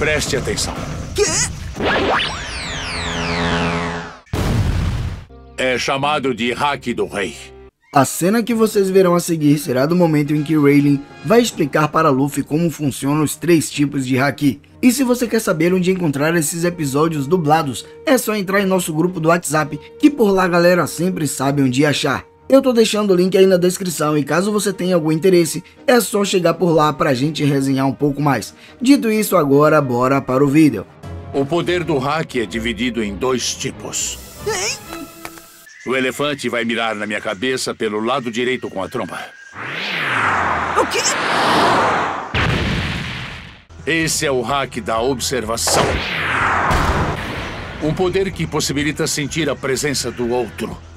Preste atenção. Quê? É chamado de hack do rei. A cena que vocês verão a seguir será do momento em que Rayleigh vai explicar para Luffy como funcionam os três tipos de Haki. E se você quer saber onde encontrar esses episódios dublados, é só entrar em nosso grupo do WhatsApp, que por lá a galera sempre sabe onde achar. Eu tô deixando o link aí na descrição e caso você tenha algum interesse, é só chegar por lá pra gente resenhar um pouco mais. Dito isso, agora bora para o vídeo. O poder do hack é dividido em dois tipos. O elefante vai mirar na minha cabeça pelo lado direito com a tromba. O quê? Esse é o hack da observação. Um poder que possibilita sentir a presença do outro.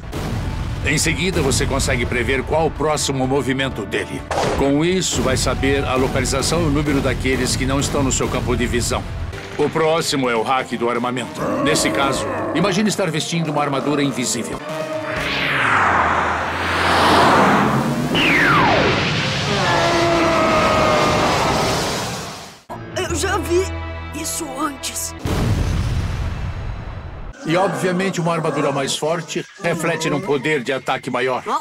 Em seguida, você consegue prever qual o próximo movimento dele. Com isso, vai saber a localização e o número daqueles que não estão no seu campo de visão. O próximo é o hack do armamento. Nesse caso, imagine estar vestindo uma armadura invisível. Eu já vi isso antes. E, obviamente, uma armadura mais forte reflete num poder de ataque maior. Ó,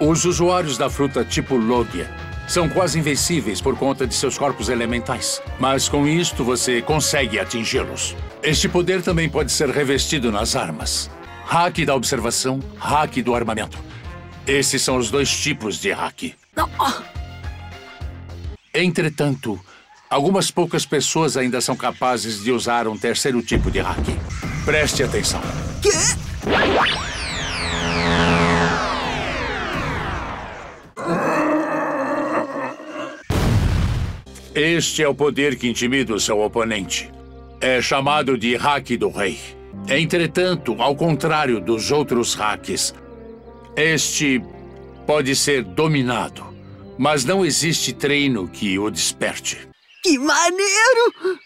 Os usuários da fruta tipo Logia são quase invencíveis por conta de seus corpos elementais. Mas com isto você consegue atingi-los. Este poder também pode ser revestido nas armas. Hack da observação, hack do armamento. Esses são os dois tipos de hack. Entretanto, algumas poucas pessoas ainda são capazes de usar um terceiro tipo de hack. Preste atenção. quê? Este é o poder que intimida o seu oponente. É chamado de hack do rei. Entretanto, ao contrário dos outros hacks, este pode ser dominado, mas não existe treino que o desperte. Que maneiro!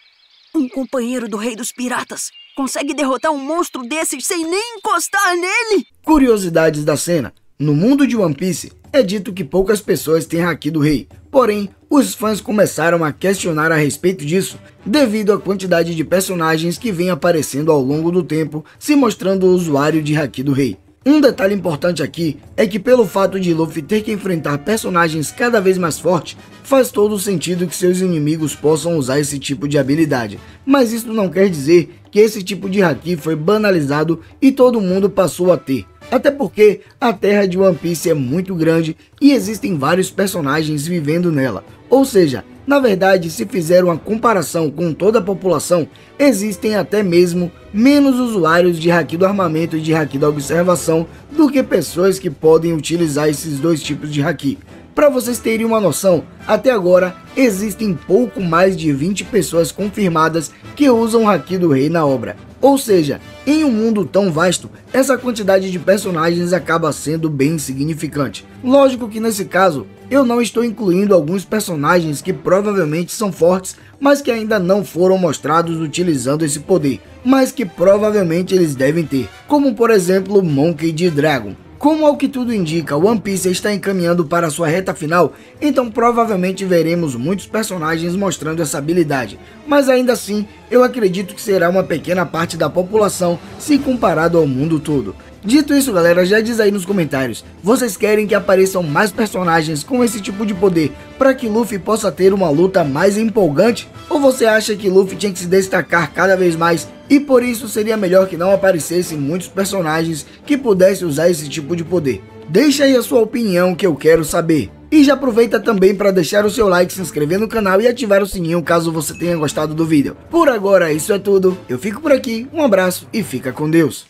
Um companheiro do rei dos piratas consegue derrotar um monstro desses sem nem encostar nele? Curiosidades da cena. No mundo de One Piece, é dito que poucas pessoas têm Haki do Rei. Porém, os fãs começaram a questionar a respeito disso, devido à quantidade de personagens que vem aparecendo ao longo do tempo, se mostrando usuário de Haki do Rei. Um detalhe importante aqui é que pelo fato de Luffy ter que enfrentar personagens cada vez mais fortes, faz todo sentido que seus inimigos possam usar esse tipo de habilidade. Mas isso não quer dizer que esse tipo de Haki foi banalizado e todo mundo passou a ter. Até porque a terra de One Piece é muito grande e existem vários personagens vivendo nela. Ou seja, na verdade, se fizer uma comparação com toda a população, existem até mesmo menos usuários de haki do armamento e de haki da observação do que pessoas que podem utilizar esses dois tipos de haki. Para vocês terem uma noção, até agora existem pouco mais de 20 pessoas confirmadas que usam o Haki do Rei na obra. Ou seja, em um mundo tão vasto, essa quantidade de personagens acaba sendo bem insignificante. Lógico que nesse caso, eu não estou incluindo alguns personagens que provavelmente são fortes, mas que ainda não foram mostrados utilizando esse poder, mas que provavelmente eles devem ter, como por exemplo Monkey D. Dragon. Como ao que tudo indica, One Piece está encaminhando para sua reta final, então provavelmente veremos muitos personagens mostrando essa habilidade, mas ainda assim, eu acredito que será uma pequena parte da população se comparado ao mundo todo. Dito isso, galera, já diz aí nos comentários, vocês querem que apareçam mais personagens com esse tipo de poder para que Luffy possa ter uma luta mais empolgante? Ou você acha que Luffy tinha que se destacar cada vez mais e por isso seria melhor que não aparecessem muitos personagens que pudessem usar esse tipo de poder? Deixa aí a sua opinião que eu quero saber. E já aproveita também para deixar o seu like, se inscrever no canal e ativar o sininho caso você tenha gostado do vídeo. Por agora isso é tudo, eu fico por aqui, um abraço e fica com Deus.